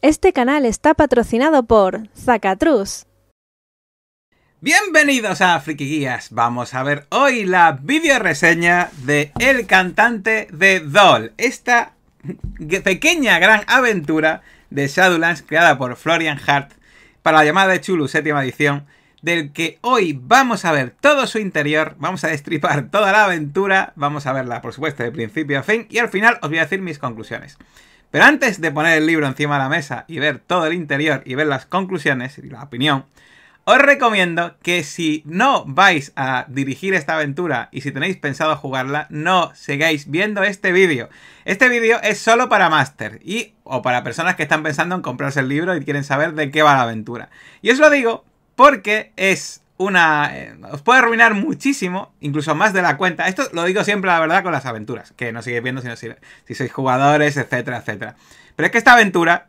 Este canal está patrocinado por Zacatrus. Bienvenidos a Friki Guías. Vamos a ver hoy la video reseña de El cantante de Doll. Esta pequeña gran aventura de Shadowlands creada por Florian Hart para la llamada de Chulu séptima edición del que hoy vamos a ver todo su interior, vamos a destripar toda la aventura, vamos a verla por supuesto de principio a fin y al final os voy a decir mis conclusiones. Pero antes de poner el libro encima de la mesa y ver todo el interior y ver las conclusiones y la opinión, os recomiendo que si no vais a dirigir esta aventura y si tenéis pensado jugarla, no sigáis viendo este vídeo. Este vídeo es solo para Master y o para personas que están pensando en comprarse el libro y quieren saber de qué va la aventura. Y os lo digo porque es una... Eh, os puede arruinar muchísimo, incluso más de la cuenta. Esto lo digo siempre, la verdad, con las aventuras, que no sigue viendo si, si sois jugadores, etcétera, etcétera. Pero es que esta aventura,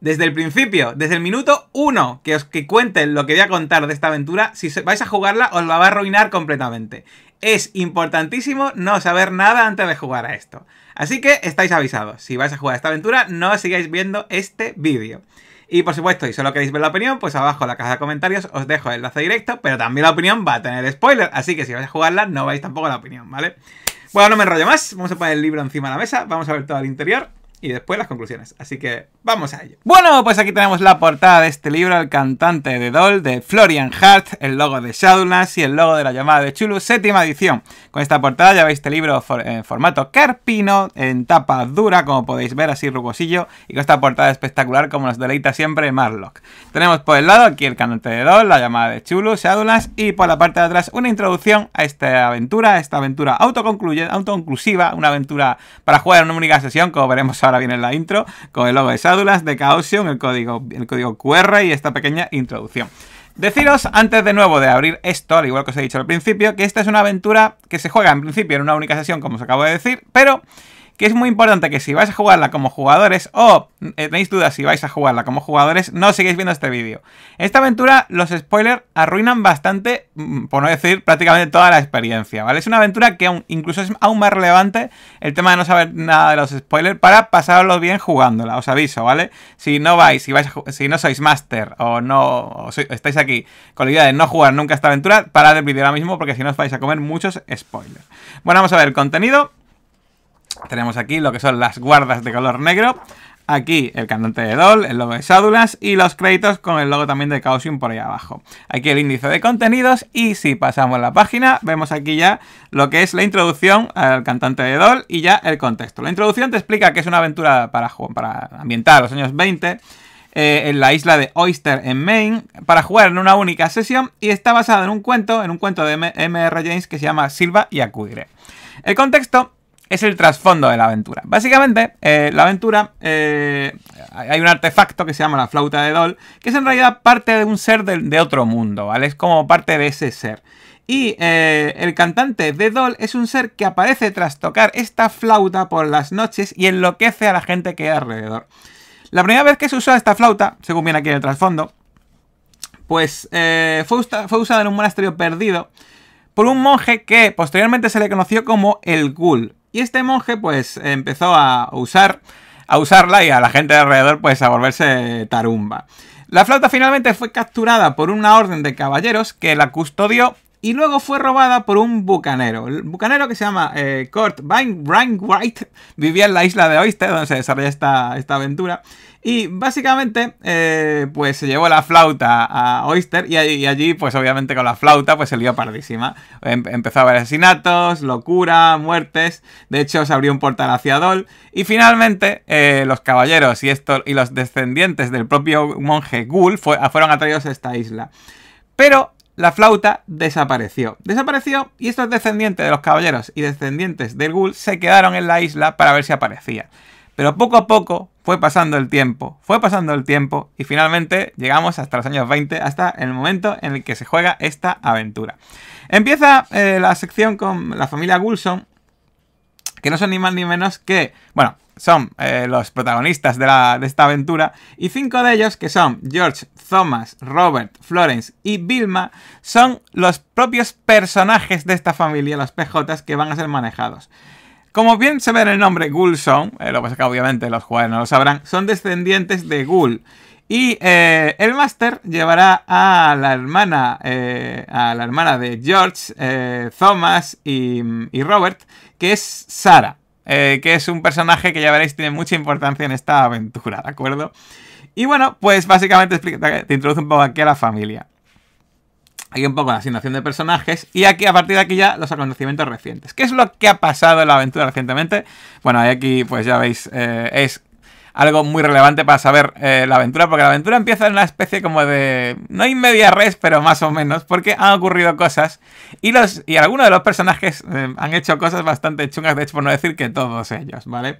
desde el principio, desde el minuto uno que os que cuenten lo que voy a contar de esta aventura, si vais a jugarla, os la va a arruinar completamente. Es importantísimo no saber nada antes de jugar a esto. Así que estáis avisados. Si vais a jugar a esta aventura, no sigáis viendo este vídeo. Y por supuesto, si solo queréis ver la opinión, pues abajo en la caja de comentarios os dejo el enlace directo, pero también la opinión va a tener spoiler, así que si vais a jugarla no vais tampoco la opinión, ¿vale? Bueno, no me enrollo más, vamos a poner el libro encima de la mesa, vamos a ver todo el interior y después las conclusiones. Así que vamos a ello. Bueno, pues aquí tenemos la portada de este libro, el cantante de Doll, de Florian Hart, el logo de Shadowlands y el logo de la llamada de Chulu, séptima edición. Con esta portada ya veis este libro en formato carpino, en tapa dura, como podéis ver, así rugosillo, y con esta portada espectacular como nos deleita siempre Marlock. Tenemos por el lado aquí el cantante de Doll, la llamada de Chulu, Shadowlands, y por la parte de atrás una introducción a esta aventura, esta aventura autoconclusiva, una aventura para jugar en una única sesión, como veremos ahora viene la intro, con el logo de Shadulas, de Chaosium, el código, el código QR y esta pequeña introducción. Deciros, antes de nuevo de abrir esto, al igual que os he dicho al principio, que esta es una aventura que se juega en principio en una única sesión, como os acabo de decir, pero que es muy importante que si vais a jugarla como jugadores o eh, tenéis dudas si vais a jugarla como jugadores, no sigáis viendo este vídeo. Esta aventura, los spoilers arruinan bastante, mm, por no decir prácticamente toda la experiencia, ¿vale? Es una aventura que incluso es aún más relevante el tema de no saber nada de los spoilers para pasarlo bien jugándola, os aviso, ¿vale? Si no vais, si, vais si no sois master o no estáis aquí con la idea de no jugar nunca esta aventura, parad el vídeo ahora mismo porque si no os vais a comer muchos spoilers. Bueno, vamos a ver el contenido. Tenemos aquí lo que son las guardas de color negro. Aquí el cantante de Doll, el logo de Shadulas y los créditos con el logo también de Chaosium por ahí abajo. Aquí el índice de contenidos y si pasamos la página vemos aquí ya lo que es la introducción al cantante de Doll y ya el contexto. La introducción te explica que es una aventura para, para ambientar los años 20 eh, en la isla de Oyster en Maine para jugar en una única sesión y está basada en un cuento, en un cuento de M.R. James que se llama Silva y Acuire. El contexto es el trasfondo de la aventura. Básicamente, eh, la aventura, eh, hay un artefacto que se llama la flauta de Doll, que es en realidad parte de un ser de, otro mundo, ¿vale? Es como parte de ese ser. Y eh, el cantante de Doll es un ser que aparece tras tocar esta flauta por las noches y enloquece a la gente que hay alrededor. La primera vez que se usó esta flauta, según viene aquí en el trasfondo, pues fue, fue usada en un monasterio perdido por un monje que posteriormente se le conoció como el Ghoul. Y este monje pues empezó a usar a usarla y a la gente de alrededor pues a volverse tarumba. La flauta finalmente fue capturada por una orden de caballeros que la custodió y luego fue robada por un bucanero. El bucanero que se llama eh, Kurt White vivía en la isla de Oyster, donde se desarrolla esta, esta aventura. Y básicamente, eh, pues se llevó la flauta a Oyster y, allí, pues obviamente con la flauta, pues se lió pardísima. Em, empezó a haber asesinatos, locura, muertes. De hecho, se abrió un portal hacia Dol. Y finalmente, eh, los caballeros y, y los descendientes del propio monje Ghoul fueron atraídos a esta isla. Pero la flauta desapareció. Desapareció y estos descendientes de los caballeros y descendientes del ghoul se quedaron en la isla para ver si aparecía. Pero poco a poco fue pasando el tiempo, fue pasando el tiempo y finalmente llegamos hasta los años 20, hasta el momento en el que se juega esta aventura. Empieza eh, la sección con la familia Gulson, que no son ni más ni menos que, bueno, son eh, los protagonistas de, de, esta aventura, y cinco de ellos, que son George, Thomas, Robert, Florence y Vilma, son los propios personajes de esta familia, los PJs, que van a ser manejados. Como bien se ve en el nombre Ghoul son, eh, lo que pasa que obviamente los jugadores no lo sabrán, son descendientes de Ghoul. Y eh, el máster llevará a la hermana, eh, a la hermana de George, Thomas y, y, Robert, que es Sara, que es un personaje que ya veréis tiene mucha importancia en esta aventura, ¿de acuerdo? Y bueno, pues básicamente te introduce un poco aquí a la familia. Aquí un poco la asignación de personajes y aquí a partir de aquí ya los acontecimientos recientes. ¿Qué es lo que ha pasado en la aventura recientemente? Bueno, aquí pues ya veis, eh, es algo muy relevante para saber eh, la aventura, porque la aventura empieza en una especie como de... No hay media res, pero más o menos, porque han ocurrido cosas y, los, y algunos de los personajes eh, han hecho cosas bastante chungas, de hecho por no decir que todos ellos, ¿vale?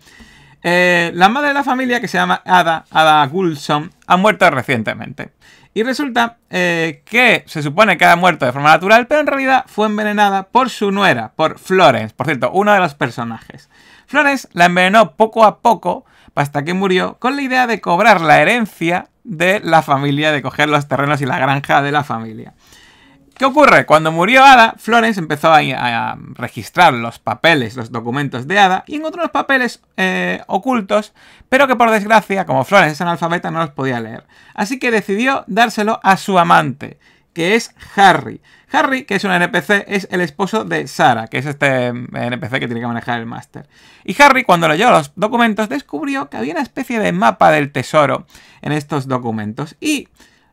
la madre de la familia, que se llama Ada, Ada Gulson, ha muerto recientemente. Y resulta eh, que se supone que ha muerto de forma natural, pero en realidad fue envenenada por su nuera, por Florence, por cierto, uno de los personajes. Florence la envenenó poco a poco hasta que murió con la idea de cobrar la herencia de la familia, de coger los terrenos y la granja de la familia. ¿Qué ocurre? Cuando murió Ada, Florence empezó a, registrar los papeles, los documentos de Ada y encontró unos papeles eh, ocultos, pero que por desgracia, como Florence es analfabeta, no los podía leer. Así que decidió dárselo a su amante, que es Harry. Harry, que es un NPC, es el esposo de Sara, que es este NPC que tiene que manejar el máster. Y Harry, cuando leyó los documentos, descubrió que había una especie de mapa del tesoro en estos documentos. Y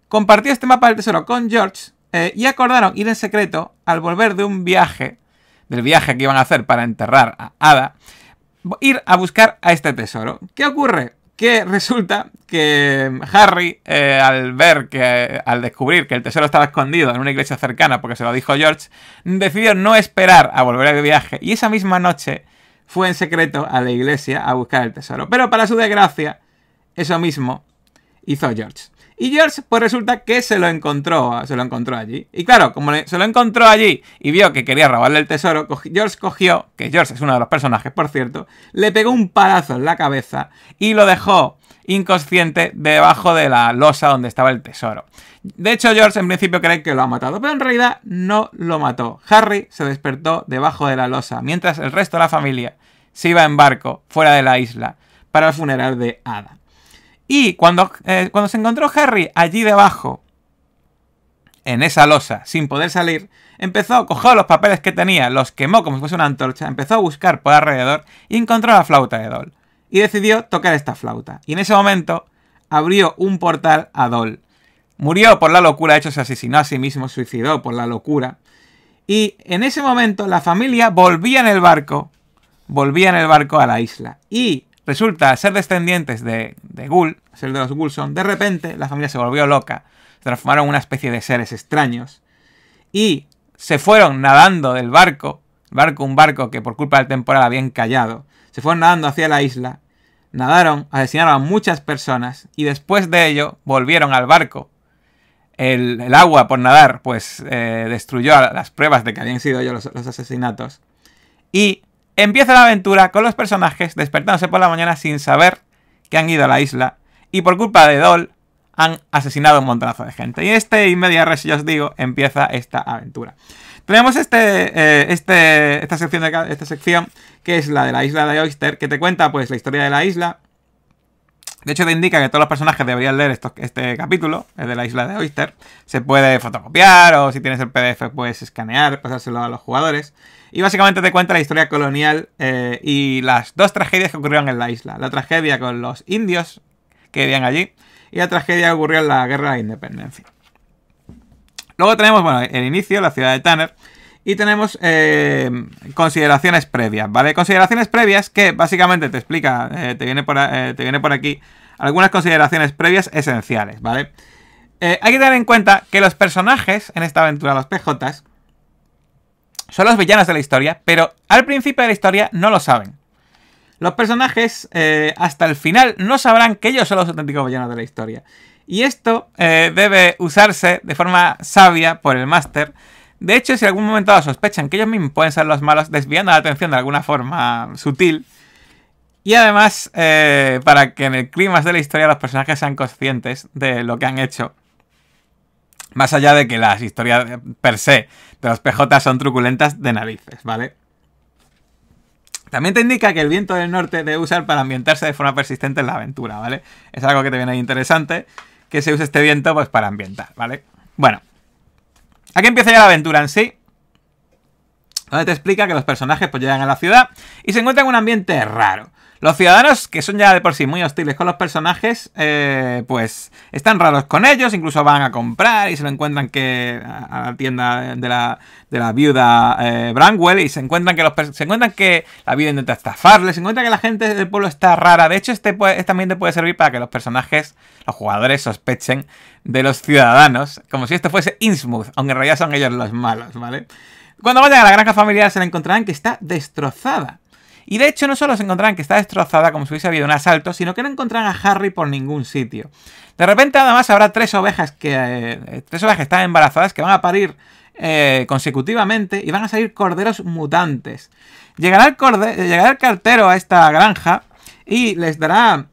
compartió este mapa del tesoro con George, eh, y acordaron ir en secreto al volver de un viaje, del viaje que iban a hacer para enterrar a Ada, ir a buscar a este tesoro. ¿Qué ocurre? Que resulta que Harry, eh, al ver que, al descubrir que el tesoro estaba escondido en una iglesia cercana, porque se lo dijo George, decidió no esperar a volver de viaje y esa misma noche fue en secreto a la iglesia a buscar el tesoro. Pero para su desgracia, eso mismo hizo George. Y George, pues resulta que se lo encontró, se lo encontró allí. Y claro, como se lo encontró allí y vio que quería robarle el tesoro, George cogió, que George es uno de los personajes, por cierto, le pegó un palazo en la cabeza y lo dejó inconsciente debajo de la losa donde estaba el tesoro. De hecho, George en principio cree que lo ha matado, pero en realidad no lo mató. Harry se despertó debajo de la losa, mientras el resto de la familia se iba en barco fuera de la isla para el funeral de Ada. Y cuando, eh, cuando se encontró Harry allí debajo, en esa losa, sin poder salir, empezó, coger los papeles que tenía, los quemó como si fuese una antorcha, empezó a buscar por alrededor y encontró la flauta de Dol. Y decidió tocar esta flauta. Y en ese momento abrió un portal a Dol. Murió por la locura, de hecho se asesinó a sí mismo, suicidó por la locura. Y en ese momento la familia volvía en el barco, volvía en el barco a la isla. Y resulta ser descendientes de, de Ghoul, ser de los Ghoulson, de repente la familia se volvió loca, se transformaron en una especie de seres extraños y se fueron nadando del barco, barco un barco que por culpa del temporal había encallado, se fueron nadando hacia la isla, nadaron, asesinaron a muchas personas y después de ello volvieron al barco. El, agua por nadar pues eh, destruyó las pruebas de que habían sido ellos los asesinatos y Empieza la aventura con los personajes despertándose por la mañana sin saber que han ido a la isla y por culpa de Dol han asesinado a un montonazo de gente. Y este y media res, ya os digo, empieza esta aventura. Tenemos este, eh, este, esta, sección de, esta sección que es la de la isla de Oyster, que te cuenta pues la historia de la isla. De hecho te indica que todos los personajes deberían leer este capítulo, el de la isla de Oyster. Se puede fotocopiar o si tienes el PDF puedes escanear, pasárselo a los jugadores. Y básicamente te cuenta la historia colonial eh, y las dos tragedias que ocurrieron en la isla. La tragedia con los indios que vivían allí y la tragedia que ocurrió en la guerra de la independencia. Luego tenemos, bueno, el inicio, la ciudad de Tanner. Y tenemos eh, consideraciones previas, ¿vale? Consideraciones previas que básicamente te explica, eh, te, viene por, te viene por aquí algunas consideraciones previas esenciales, ¿vale? hay que tener en cuenta que los personajes en esta aventura, los PJs, son los villanos de la historia, pero al principio de la historia no lo saben. Los personajes eh, hasta el final no sabrán que ellos son los auténticos villanos de la historia. Y esto eh, debe usarse de forma sabia por el máster. De hecho, si en algún momento sospechan que ellos mismos pueden ser los malos, desviando la atención de alguna forma sutil. Y además, eh, para que en el clima de la historia los personajes sean conscientes de lo que han hecho más allá de que las historias per se de los PJ son truculentas de narices, ¿vale? También te indica que el viento del norte debe usar para ambientarse de forma persistente en la aventura, ¿vale? Es algo que te viene interesante, que se use este viento pues para ambientar, ¿vale? Bueno, aquí empieza ya la aventura en sí, donde te explica que los personajes pues llegan a la ciudad y se encuentran en un ambiente raro. Los ciudadanos, que son ya de por sí muy hostiles con los personajes, eh, pues están raros con ellos, incluso van a comprar y se lo encuentran que a la tienda de la, viuda eh, Branwell y se encuentran que los se encuentran que la viuda intenta estafarles, se encuentran que la gente del pueblo está rara. De hecho, este, este ambiente puede servir para que los personajes, los jugadores, sospechen de los ciudadanos, como si esto fuese Innsmouth, aunque en realidad son ellos los malos, ¿vale? Cuando vayan a la granja familiar se la encontrarán que está destrozada. Y de hecho no solo se encontrarán que está destrozada como si hubiese habido un asalto, sino que no encontrarán a Harry por ningún sitio. De repente además habrá tres ovejas que, eh, tres ovejas que están embarazadas que van a parir eh, consecutivamente y van a salir corderos mutantes. Llegará el, llegará el cartero a esta granja y les dará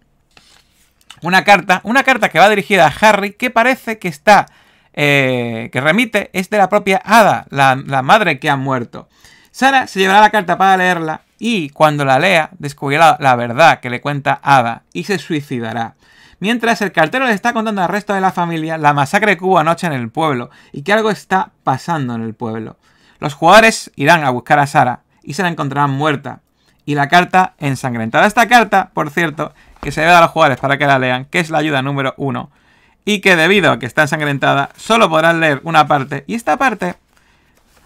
una carta, una carta que va dirigida a Harry que parece que está, eh, que remite, es de la propia Hada, la, la madre que ha muerto. Sara se llevará la carta para leerla y cuando la lea descubrirá la verdad que le cuenta Ada y se suicidará. Mientras el cartero le está contando al resto de la familia la masacre que hubo anoche en el pueblo y que algo está pasando en el pueblo. Los jugadores irán a buscar a Sara y se la encontrarán muerta y la carta ensangrentada. Esta carta, por cierto, que se debe a los jugadores para que la lean, que es la ayuda número uno, y que debido a que está ensangrentada, solo podrán leer una parte, y esta parte,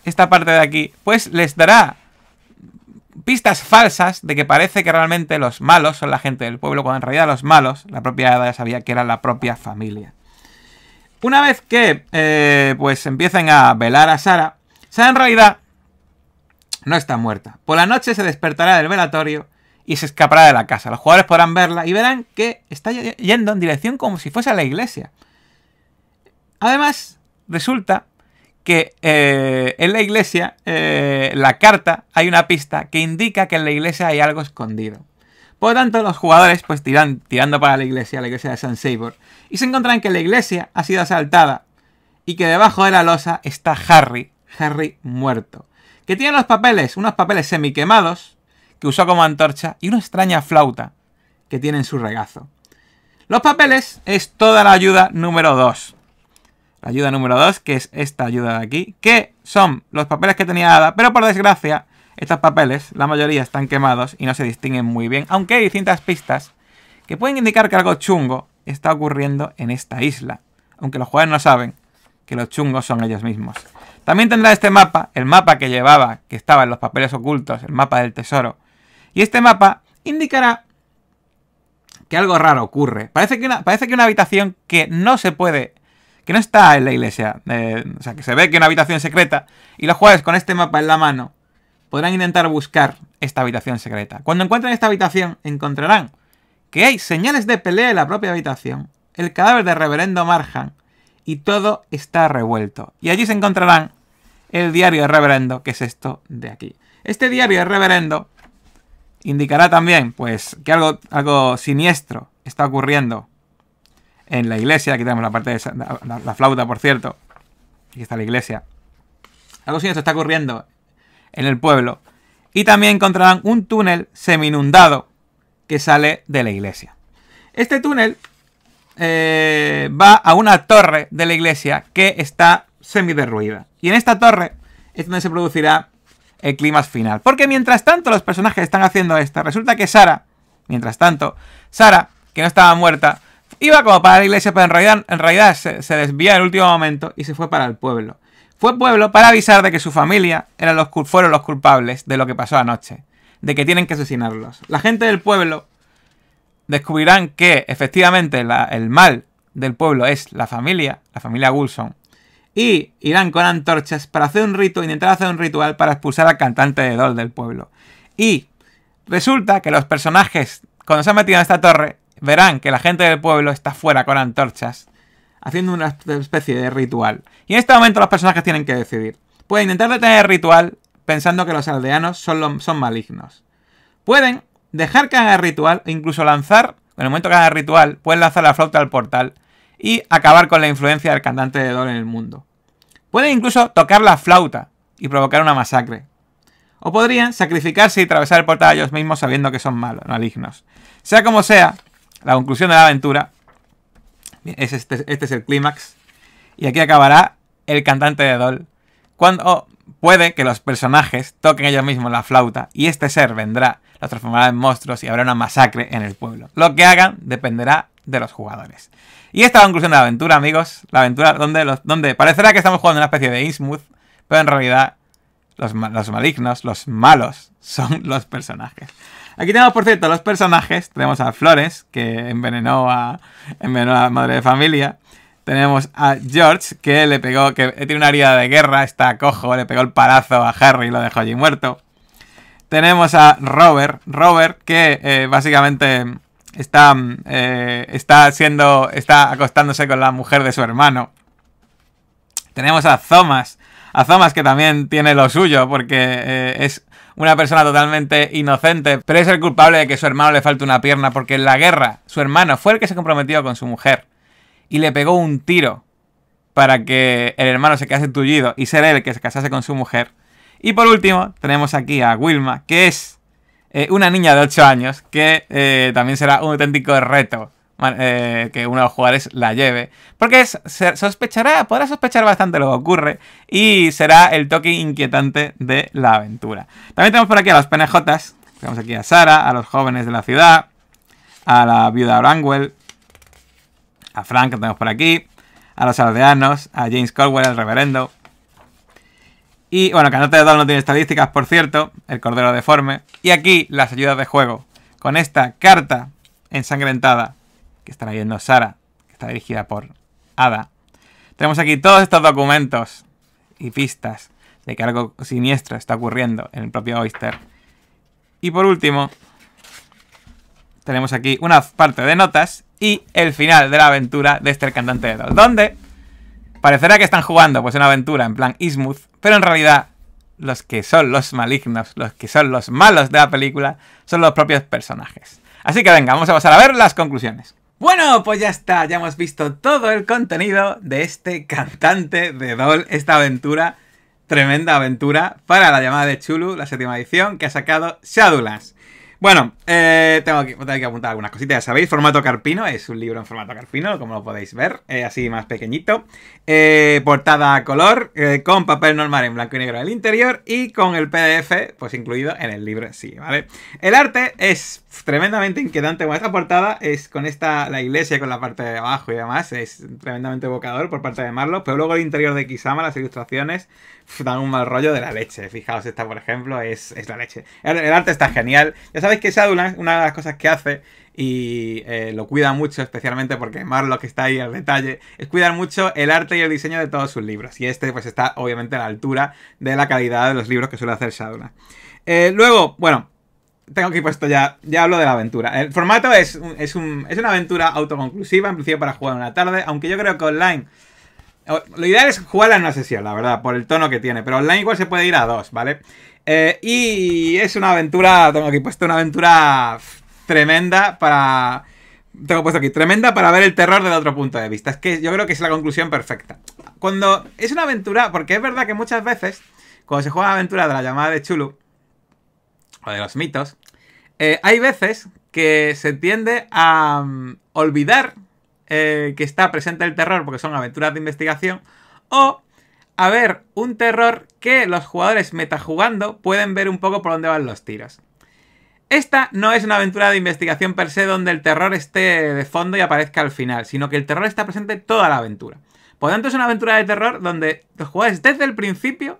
esta parte de aquí, pues les dará pistas falsas de que parece que realmente los malos son la gente del pueblo, cuando en realidad los malos, la propia Ada ya sabía que era la propia familia. Una vez que eh, pues empiecen a velar a Sara, Sara en realidad no está muerta. Por la noche se despertará del velatorio y se escapará de la casa. Los jugadores podrán verla y verán que está yendo en dirección como si fuese a la iglesia. Además, resulta que eh, en la iglesia, eh, la carta, hay una pista que indica que en la iglesia hay algo escondido. Por lo tanto, los jugadores pues tiran, tirando para la iglesia, la iglesia de San Sabor, y se encuentran que la iglesia ha sido asaltada y que debajo de la losa está Harry, Harry muerto, que tiene los papeles, unos papeles semiquemados que usó como antorcha y una extraña flauta que tiene en su regazo. Los papeles es toda la ayuda número 2 ayuda número 2, que es esta ayuda de aquí, que son los papeles que tenía Ada, pero por desgracia, estos papeles, la mayoría están quemados y no se distinguen muy bien, aunque hay distintas pistas que pueden indicar que algo chungo está ocurriendo en esta isla, aunque los jugadores no saben que los chungos son ellos mismos. También tendrá este mapa, el mapa que llevaba, que estaba en los papeles ocultos, el mapa del tesoro, y este mapa indicará que algo raro ocurre. Parece que una, parece que una habitación que no se puede que no está en la iglesia. Eh, o sea, que se ve que una habitación secreta. Y los jugadores con este mapa en la mano podrán intentar buscar esta habitación secreta. Cuando encuentren esta habitación, encontrarán que hay señales de pelea en la propia habitación, el cadáver de Reverendo Marjan, y todo está revuelto. Y allí se encontrarán el diario de Reverendo, que es esto de aquí. Este diario de Reverendo indicará también, pues, que algo, algo siniestro está ocurriendo en la iglesia. Aquí tenemos la parte de la, flauta, por cierto. Aquí está la iglesia. Algo así esto está ocurriendo en el pueblo. Y también encontrarán un túnel semi-inundado que sale de la iglesia. Este túnel eh, va a una torre de la iglesia que está semi-derruida. Y en esta torre es donde se producirá el clímax final. Porque mientras tanto los personajes están haciendo esto, resulta que Sara, mientras tanto, Sara, que no estaba muerta, Iba como para la iglesia, pero en realidad, se, se desvía en el último momento y se fue para el pueblo. Fue pueblo para avisar de que su familia eran los, fueron los culpables de lo que pasó anoche. De que tienen que asesinarlos. La gente del pueblo descubrirán que efectivamente el mal del pueblo es la familia, la familia Wilson. Y irán con antorchas para hacer un rito, intentar hacer un ritual para expulsar al cantante de Dol del pueblo. Y resulta que los personajes, cuando se han metido en esta torre, verán que la gente del pueblo está fuera con antorchas, haciendo una especie de ritual. Y en este momento los personajes tienen que decidir. Pueden intentar detener el ritual pensando que los aldeanos son, son malignos. Pueden dejar que haga el ritual e incluso lanzar, en el momento que haga el ritual, pueden lanzar la flauta al portal y acabar con la influencia del cantante de Dol en el mundo. Pueden incluso tocar la flauta y provocar una masacre. O podrían sacrificarse y atravesar el portal ellos mismos sabiendo que son malos, malignos. Sea como sea, la conclusión de la aventura es este, este es el clímax. Y aquí acabará el cantante de Doll. Cuando puede que los personajes toquen ellos mismos la flauta y este ser vendrá, los transformará en monstruos y habrá una masacre en el pueblo. Lo que hagan dependerá de los jugadores. Y esta es la conclusión de la aventura, amigos. La aventura donde, los, donde parecerá que estamos jugando una especie de Innsmouth, pero en realidad los, los malignos, los malos, son los personajes. Aquí tenemos, por cierto, los personajes. Tenemos a Flores, que envenenó a, madre de familia. Tenemos a George, que le pegó, que tiene una herida de guerra, está cojo, le pegó el palazo a Harry y lo dejó allí muerto. Tenemos a Robert, Robert, que eh, básicamente está, eh, está siendo, está acostándose con la mujer de su hermano. Tenemos a Thomas, a Thomas que también tiene lo suyo, porque eh, es una persona totalmente inocente, pero es el culpable de que su hermano le falte una pierna, porque en la guerra su hermano fue el que se comprometió con su mujer y le pegó un tiro para que el hermano se quedase tullido y ser él el que se casase con su mujer. Y por último, tenemos aquí a Wilma, que es eh, una niña de 8 años, que eh, también será un auténtico reto eh, que uno de los jugadores la lleve. Porque sospechará, podrá sospechar bastante lo que ocurre y será el toque inquietante de la aventura. También tenemos por aquí a los penejotas. Tenemos aquí a Sara, a los jóvenes de la ciudad, a la viuda Orangwell, a Frank que tenemos por aquí, a los aldeanos, a James Caldwell, el reverendo. Y bueno, Canote de Doll no tiene estadísticas, por cierto, el cordero deforme. Y aquí las ayudas de juego, con esta carta ensangrentada que está leyendo Sara, que está dirigida por Ada. Tenemos aquí todos estos documentos y pistas de que algo siniestro está ocurriendo en el propio Oyster. Y por último, tenemos aquí una parte de notas y el final de la aventura de este cantante de Doll, donde parecerá que están jugando pues una aventura en plan Ismuth, pero en realidad los que son los malignos, los que son los malos de la película, son los propios personajes. Así que venga, vamos a pasar a ver las conclusiones. Bueno, pues ya está, ya hemos visto todo el contenido de este cantante de Doll, esta aventura, tremenda aventura para la llamada de Chulu, la séptima edición que ha sacado Shadowlands. Bueno, eh, tengo, que, tengo, que, apuntar algunas cositas, ya sabéis, formato carpino, es un libro en formato carpino, como lo podéis ver, eh, así más pequeñito. Eh, portada a color, con papel normal en blanco y negro en el interior y con el PDF, pues incluido en el libro sí, ¿vale? El arte es tremendamente inquietante, bueno, esta portada es con esta, la iglesia con la parte de abajo y demás, es tremendamente evocador por parte de Marlo, pero luego el interior de Kisama, las ilustraciones, dan un mal rollo de la leche. Fijaos, esta, por ejemplo, es, la leche. El, arte está genial. Ya sabéis que Shadowlands, una de las cosas que hace, y eh, lo cuida mucho, especialmente porque Marlo que está ahí al detalle, es cuidar mucho el arte y el diseño de todos sus libros. Y este, pues, está obviamente a la altura de la calidad de los libros que suele hacer Shadowlands. Eh, luego, bueno, tengo aquí puesto ya, ya hablo de la aventura. El formato es, es, un, es una aventura autoconclusiva, en principio para jugar una tarde, aunque yo creo que online lo ideal es jugarla en una sesión, la verdad, por el tono que tiene. Pero online igual se puede ir a dos, ¿vale? Eh, y es una aventura, tengo aquí puesto una aventura tremenda para... Tengo puesto aquí, tremenda para ver el terror desde otro punto de vista. Es que yo creo que es la conclusión perfecta. Cuando es una aventura, porque es verdad que muchas veces, cuando se juega una aventura de la llamada de Chulu, o de los mitos, eh, hay veces que se tiende a mm, olvidar eh, que está presente el terror porque son aventuras de investigación, o a ver un terror que los jugadores metajugando pueden ver un poco por dónde van los tiros. Esta no es una aventura de investigación per se donde el terror esté de fondo y aparezca al final, sino que el terror está presente toda la aventura. Por tanto, es una aventura de terror donde los jugadores desde el principio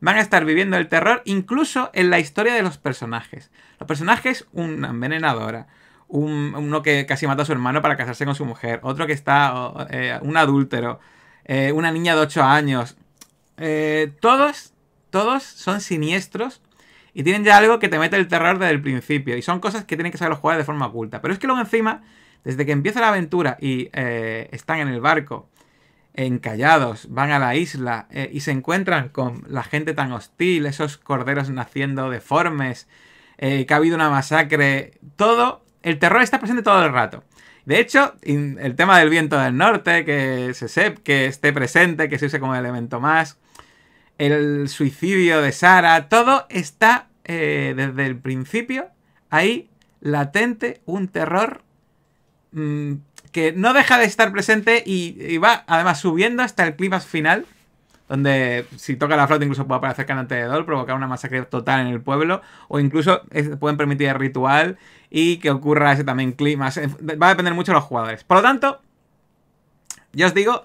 van a estar viviendo el terror incluso en la historia de los personajes. Los personajes, una envenenadora, uno que casi mata a su hermano para casarse con su mujer, otro que está, eh, un adúltero, eh, una niña de 8 años. Eh, todos, todos son siniestros y tienen ya algo que te mete el terror desde el principio. Y son cosas que tienen que saber los jugadores de forma oculta. Pero es que luego encima, desde que empieza la aventura y están en el barco, encallados, van a la isla y se encuentran con la gente tan hostil, esos corderos naciendo deformes, que ha habido una masacre, todo el terror está presente todo el rato. De hecho, el tema del viento del norte, que se sepa, que esté presente, que se use como elemento más. el suicidio de Sara, todo está eh, desde el principio ahí latente, un terror mm, que no deja de estar presente y, va además subiendo hasta el clima final, donde si toca la flauta incluso puede aparecer Canante de Dol, provocar una masacre total en el pueblo, o incluso pueden permitir el ritual y que ocurra ese también clima. Va a depender mucho de los jugadores. Por lo tanto, ya os digo,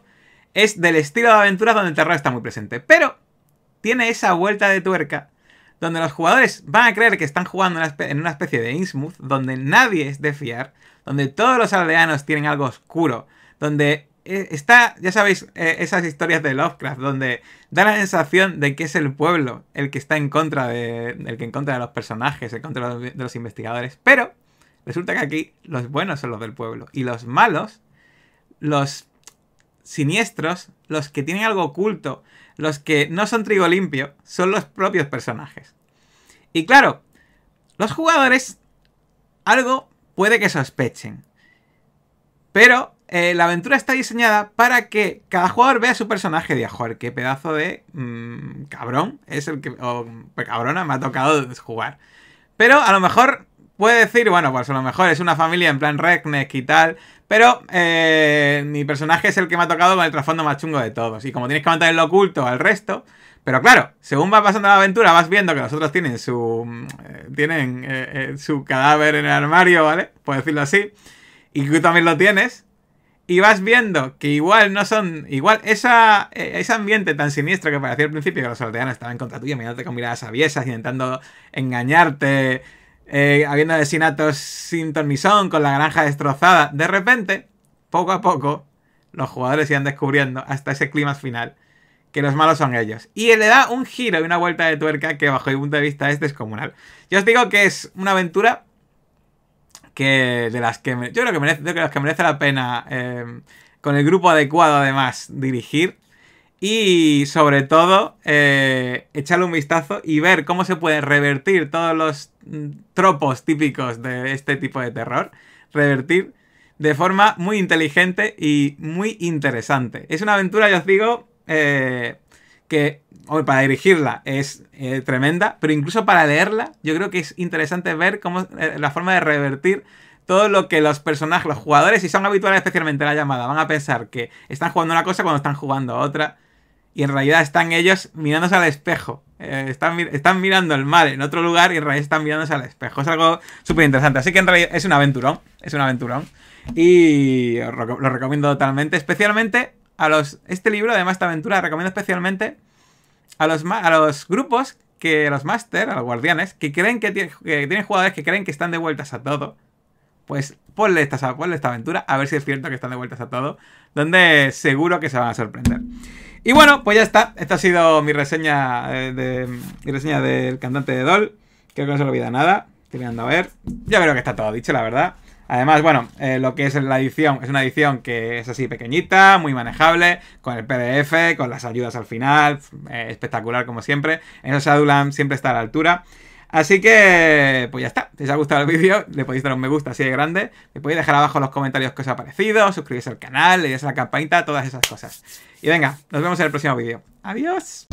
es del estilo de aventuras donde el terror está muy presente. Pero tiene esa vuelta de tuerca donde los jugadores van a creer que están jugando en una especie de Innsmouth, donde nadie es de fiar, donde todos los aldeanos tienen algo oscuro, donde eh, está, ya sabéis, eh, esas historias de Lovecraft, donde da la sensación de que es el pueblo el que está en contra de, el que en contra de los personajes, en contra de los investigadores, pero resulta que aquí los buenos son los del pueblo y los malos, los siniestros, los que tienen algo oculto, los que no son trigo limpio, son los propios personajes. Y claro, los jugadores algo puede que sospechen. Pero eh, la aventura está diseñada para que cada jugador vea su personaje de joder, qué pedazo de mm, cabrón es el que. o cabrona me ha tocado jugar. Pero a lo mejor puede decir, bueno, pues a lo mejor es una familia en plan Redneck y tal, pero eh, mi personaje es el que me ha tocado con el trasfondo más chungo de todos. Y como tienes que mantener lo oculto al resto, pero claro, según va pasando la aventura, vas viendo que los otros tienen su. Eh, tienen eh, su cadáver en el armario, ¿vale? Por decirlo así. Y tú también lo tienes. Y vas viendo que igual no son. Igual esa, ese ambiente tan siniestro que parecía al principio que los aldeanos estaban contra tuya, mirándote con miradas aviesas, intentando engañarte eh, habiendo asesinatos sin tornisón, con la granja destrozada. De repente, poco a poco, los jugadores iban descubriendo hasta ese clima final que los malos son ellos. Y le da un giro y una vuelta de tuerca que bajo mi punto de vista es descomunal. Yo os digo que es una aventura que de las que yo creo que merece, que merece la pena eh, con el grupo adecuado además dirigir y sobre todo, eh, echarle un vistazo y ver cómo se pueden revertir todos los tropos típicos de este tipo de terror. Revertir de forma muy inteligente y muy interesante. Es una aventura, ya os digo, eh, que para dirigirla es eh, tremenda, pero incluso para leerla, yo creo que es interesante ver cómo la forma de revertir todo lo que los personajes, los jugadores, si son habituales especialmente la llamada, van a pensar que están jugando una cosa cuando están jugando otra y en realidad están ellos mirándose al espejo. Eh, están, están, mirando el mal en otro lugar y en realidad están mirándose al espejo. Es algo súper interesante. Así que en realidad es un aventurón. Es un aventurón. Y lo recomiendo totalmente. Especialmente a los. Este libro, además, esta aventura, recomiendo especialmente a los, a los grupos que los máster, a los guardianes, que creen que, que, tienen jugadores que creen que están de vueltas a todo. Pues ponle esta, ponle esta aventura, a ver si es cierto que están de vueltas a todo. Donde seguro que se van a sorprender. Y bueno, pues ya está. Esta ha sido mi reseña eh, de, mi reseña del cantante de Doll. Creo que no se olvida nada. Estoy mirando a ver. Yo creo que está todo dicho, la verdad. Además, bueno, eh, lo que es la edición, es una edición que es así pequeñita, muy manejable, con el PDF, con las ayudas al final, eh, espectacular como siempre. En eso Shadowland siempre está a la altura. Así que, pues ya está. Si os ha gustado el vídeo, le podéis dar un me gusta así de grande. Me podéis dejar abajo en los comentarios qué os ha parecido, suscribirse al canal, le a la campanita, todas esas cosas. Y venga, nos vemos en el próximo vídeo. ¡Adiós!